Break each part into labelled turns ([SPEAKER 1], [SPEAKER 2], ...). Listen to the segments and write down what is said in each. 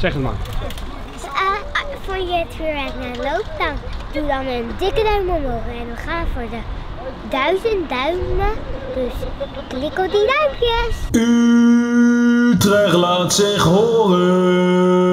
[SPEAKER 1] Zeg het maar.
[SPEAKER 2] Dus, ah, ah, voor je het weer naar loopt, dan doe dan een dikke duim omhoog. En we gaan voor de duizend duimen. Dus klik op die duimpjes.
[SPEAKER 3] Utrecht laat zich horen.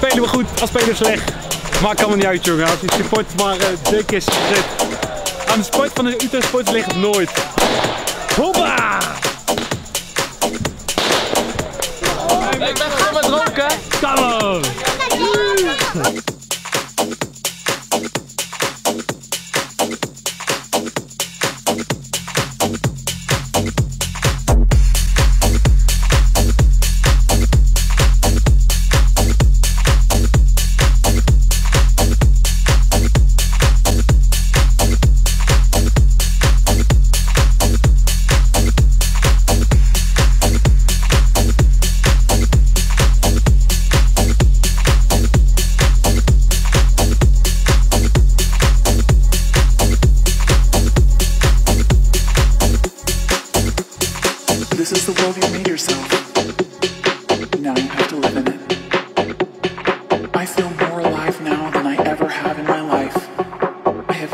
[SPEAKER 1] Spelen we goed, als spelen we slecht. Maakt allemaal niet uit jongen. Als je support maar uh, dik is gezet. Aan de sport van de Utrecht sport ligt het nooit. Hoppa!
[SPEAKER 4] Ik ben gewoon met roken.
[SPEAKER 1] Come on!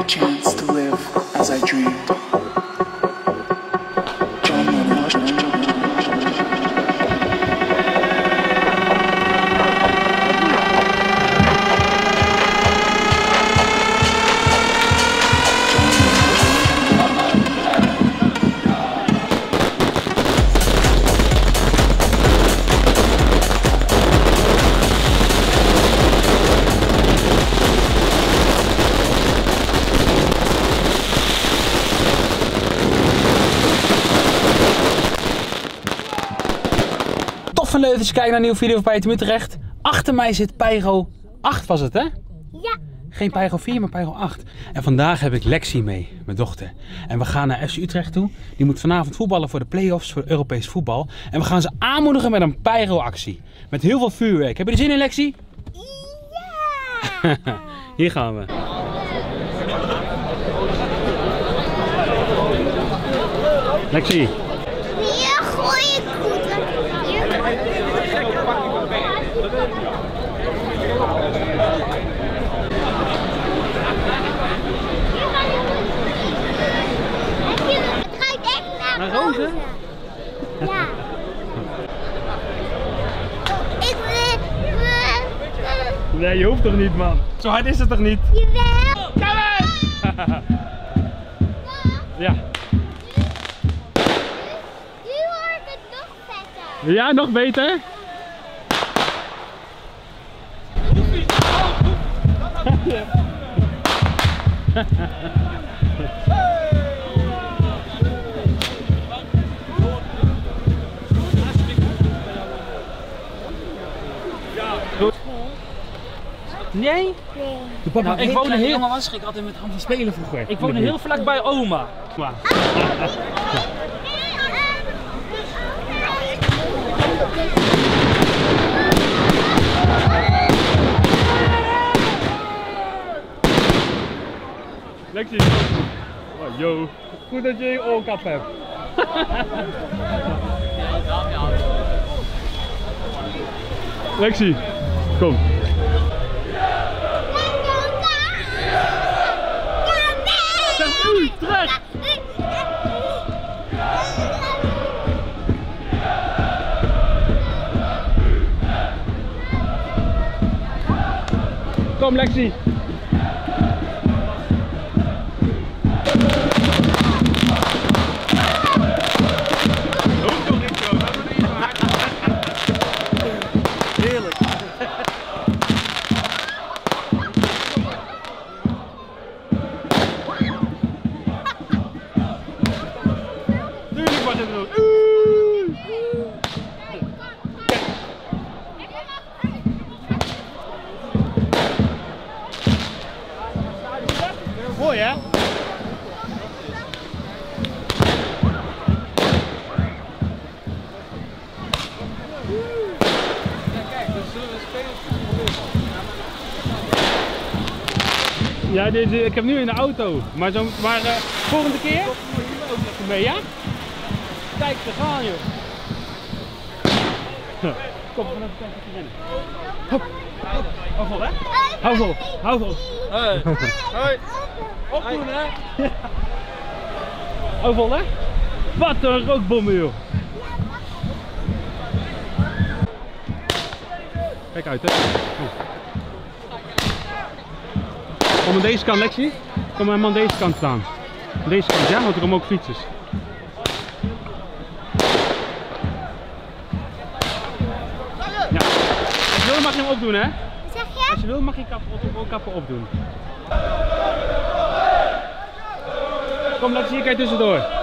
[SPEAKER 5] Chance to live as I dreamed.
[SPEAKER 1] Leuk dat je kijkt naar een nieuwe video van Pyro Utrecht. Achter mij zit Pyro 8 was het hè?
[SPEAKER 2] Ja.
[SPEAKER 1] Geen Pyro 4, maar Pyro 8. En vandaag heb ik Lexi mee, mijn dochter. En we gaan naar FC Utrecht toe. Die moet vanavond voetballen voor de play-offs voor Europees voetbal. En we gaan ze aanmoedigen met een Pyro-actie. Met heel veel vuurwerk. Heb je er zin in, Lexi?
[SPEAKER 2] Ja.
[SPEAKER 1] Hier gaan we. Lexi,
[SPEAKER 2] Ja, gooi ik goed. Hier. Heb je- Het ruikt echt naar,
[SPEAKER 1] Naar rozen?
[SPEAKER 2] Ja. Ik wil...
[SPEAKER 1] nee je hoeft toch niet man. Zo hard is het toch niet?
[SPEAKER 2] Jawel.
[SPEAKER 1] Ja.
[SPEAKER 2] Nu hoor ik het nog vetter.
[SPEAKER 1] Ja, nog beter? Nee?
[SPEAKER 2] Nee.
[SPEAKER 1] Nou,
[SPEAKER 4] ik woonde heel-
[SPEAKER 1] jongen was ik altijd met van Spelen vroeger.
[SPEAKER 4] Ik woonde heel vlak bij oma.
[SPEAKER 1] Lexi. Oh, yo. Goed dat je je oorkap hebt. Lexi, kom. Terug! Kom Lexi. Ja, dit, eh, ik heb nu in de auto. Maar, zo, maar uh, volgende keer? Mee, ja? Kijk, we gaan joh. Kom, vanaf de kant rennen. Hop. Hou vol, hè? Hou vol, hou vol.
[SPEAKER 4] Hoi. Hoi. Opdoen, hè?
[SPEAKER 1] Hou vol, hè? Wat een rookbommen, joh. Kijk uit, hè? Kom. Aan deze kant, Lexi. Kom maar aan deze kant staan. Aan deze kant, ja, want er komen ook fietsers. Ja. Als je wil mag je hem opdoen, hè?
[SPEAKER 2] Zeg je?
[SPEAKER 1] Als je wil mag je kap, op, kappen opdoen. Kom, Lexi, hier kijk tussendoor.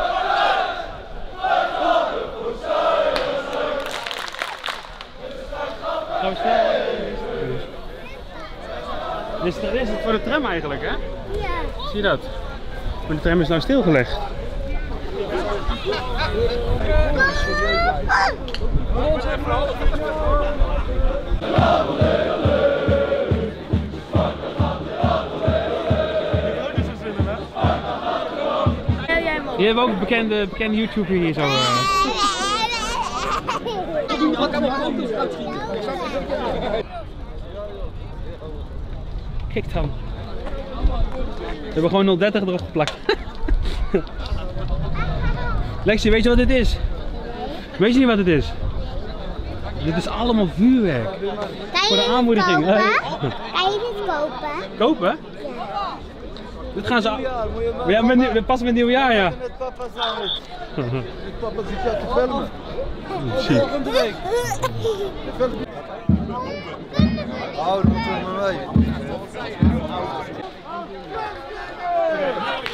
[SPEAKER 1] Is, dit is het voor de tram eigenlijk, hè?
[SPEAKER 2] Ja.
[SPEAKER 1] Zie je dat? Maar de tram is nou stilgelegd. Hier hebben ook een bekende, bekende YouTuber hier zo. eh. Kijk dan. We hebben gewoon 030 erop geplakt. Lexi, weet je wat dit is? Weet je niet wat het is? Dit is allemaal vuurwerk.
[SPEAKER 2] Kan
[SPEAKER 1] Voor de aanmoediging.
[SPEAKER 2] kopen?
[SPEAKER 1] Hey.
[SPEAKER 2] Kan je dit kopen?
[SPEAKER 1] Kopen? Dit gaan ze. Ja, met, nieuw- pas met nieuwjaar, ja.
[SPEAKER 6] Met papa samen. Met papa zit je te filmen.
[SPEAKER 1] Zie.
[SPEAKER 6] Volgende week. Oh, dat moeten we maar mee.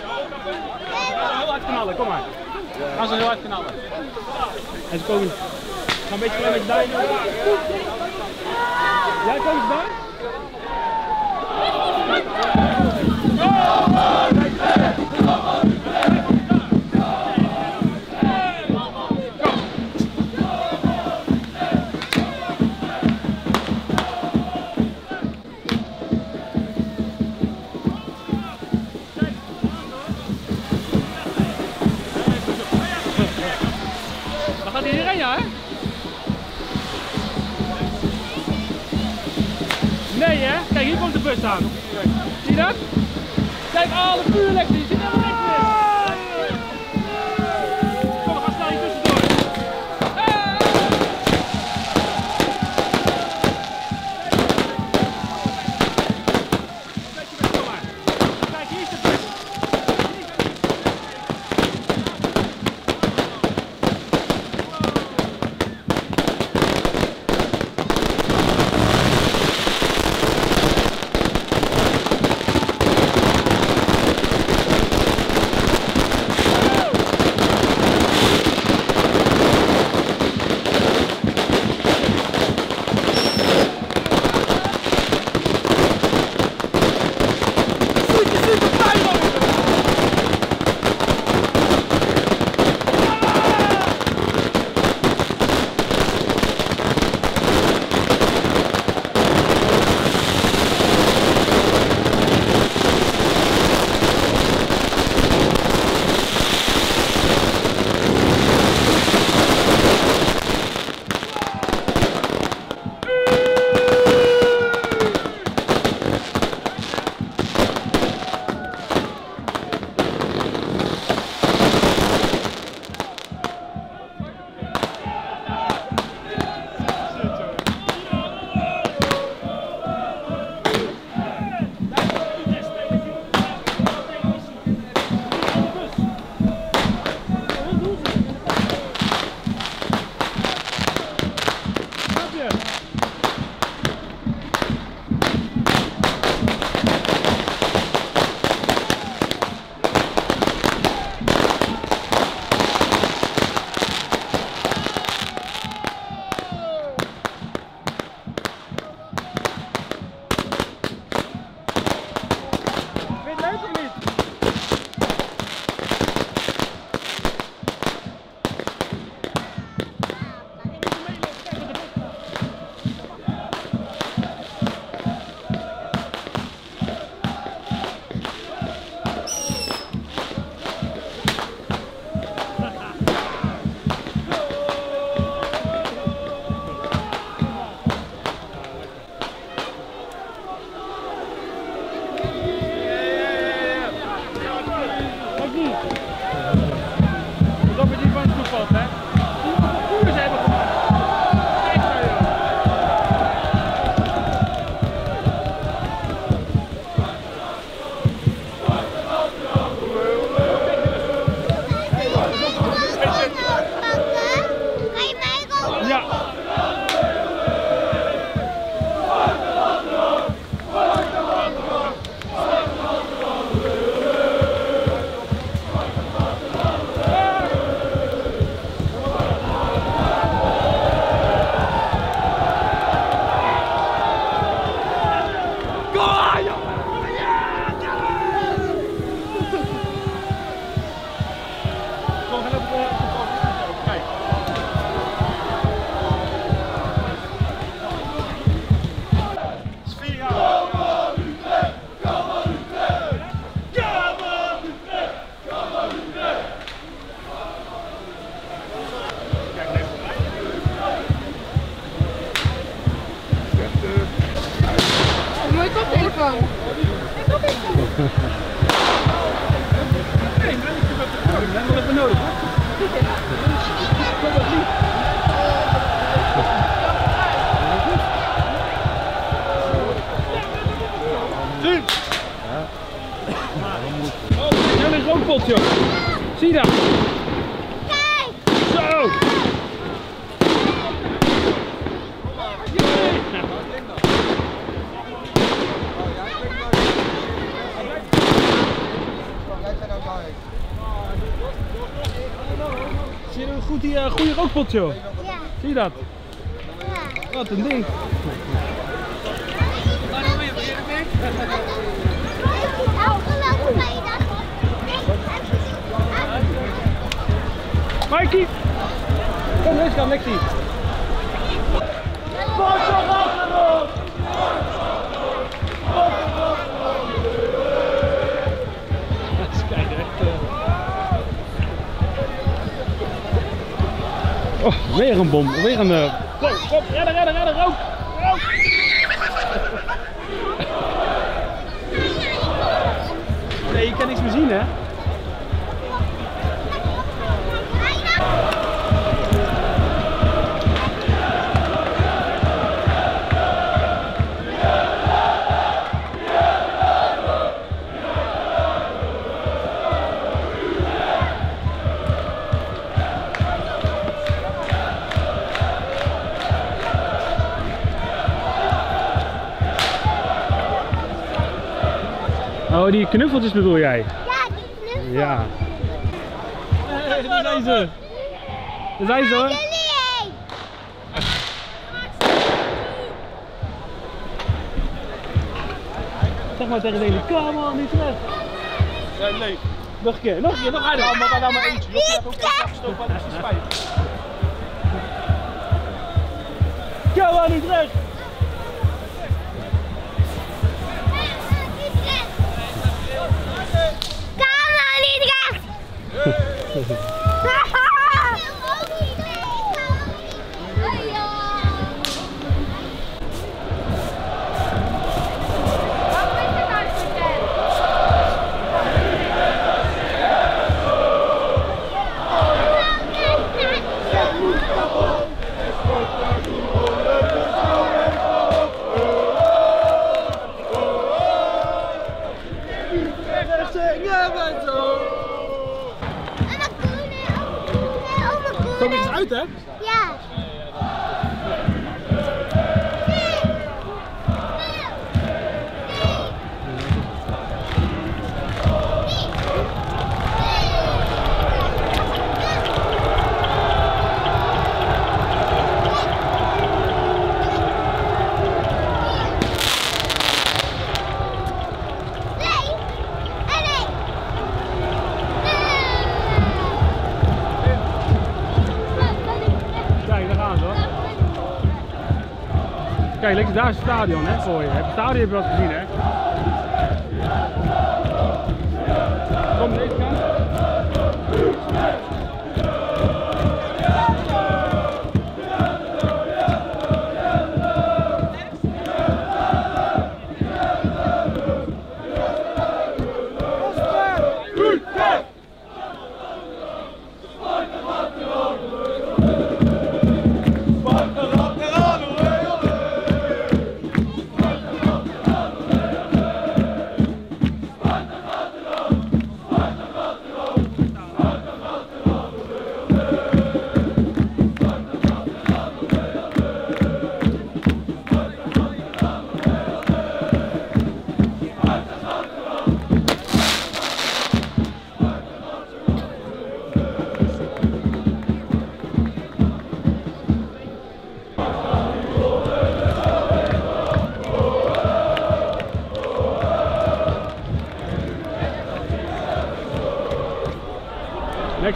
[SPEAKER 1] Heel hard knallen, kom maar. Gaan ze heel hard knallen. En ze komen. Ga een beetje klein beetje daar. Jij komt daar? Nee, hè? Kijk, hier komt de bus aan. Zie je dat? Kijk, alle vuurlek, die zit helemaal niks meer. Joh. Zie dat?
[SPEAKER 2] Kijk!
[SPEAKER 1] Zo! Zie je een goed, die, eh, goede rookpot, joh?
[SPEAKER 2] Ja.
[SPEAKER 1] Zie je dat?
[SPEAKER 2] ja.
[SPEAKER 1] Wat een ding.
[SPEAKER 2] Afgelopen
[SPEAKER 1] Mikey! Kom, deze kant, Lexi. Oh, weer een bom, weer een... eh, Kom, kom, redden, redden, redden, rook! Rook! Nee, je kan niks meer zien, hè? Oh, die knuffeltjes bedoel jij?
[SPEAKER 2] Ja, die knuffel.
[SPEAKER 1] Ja. Hey, daar zijn ze. Daar zijn ze hoor. Zeg maar tegen deze, kom man, niet weg.
[SPEAKER 4] Nee, nee.
[SPEAKER 1] Nog een keer, nog een keer, nog harder.
[SPEAKER 4] Nou, maar nou maar eentje. Joppie heeft ook één afgestoken, dat is spijt.
[SPEAKER 1] Kom man, niet weg.
[SPEAKER 2] Recht!
[SPEAKER 1] Kom daar is het stadion hè, voor je. Het stadion heb je wel gezien hè.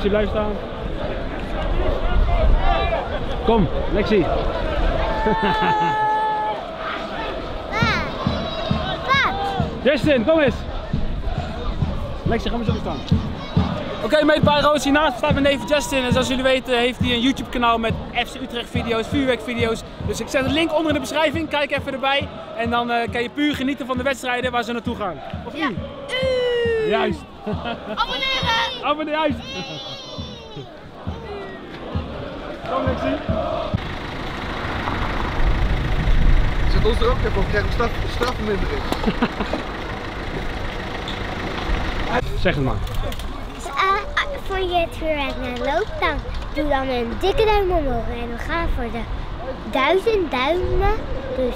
[SPEAKER 1] Lexi, blijf staan. Kom, Lexi. Justin, kom eens. Lexi, ga maar zo staan. Oké, okay, meet Roos hiernaast staat mijn neef Justin. En zoals jullie weten heeft hij een YouTube kanaal met FC Utrecht video's, vuurwerk video's. Dus ik zet een link onder in de beschrijving, kijk even erbij. En dan uh, kan je puur genieten van de wedstrijden waar ze naartoe gaan. Of niet? Juist.
[SPEAKER 2] Abonneren!
[SPEAKER 1] Abonneer, juist. Kom Lexi.
[SPEAKER 6] Zet ons er ook even op, krijgen we straf, strafvermindering.
[SPEAKER 1] Zeg het maar.
[SPEAKER 2] eh, ah, vond je het weer net leuk? Dan doe dan een dikke duim omhoog. En we gaan voor de duizend duimen. Dus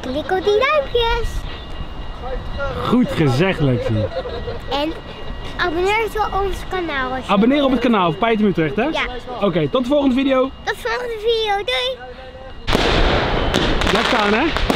[SPEAKER 2] klik op die duimpjes.
[SPEAKER 1] Goed gezegd, Lexi.
[SPEAKER 2] En abonneer je op ons kanaal.
[SPEAKER 1] Abonneer op het kanaal van Pijtem Utrecht, hè?
[SPEAKER 2] Ja,
[SPEAKER 1] Oké, tot de volgende video.
[SPEAKER 2] tot de volgende video. Doei!
[SPEAKER 1] Blijf staan, hè?